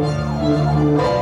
Música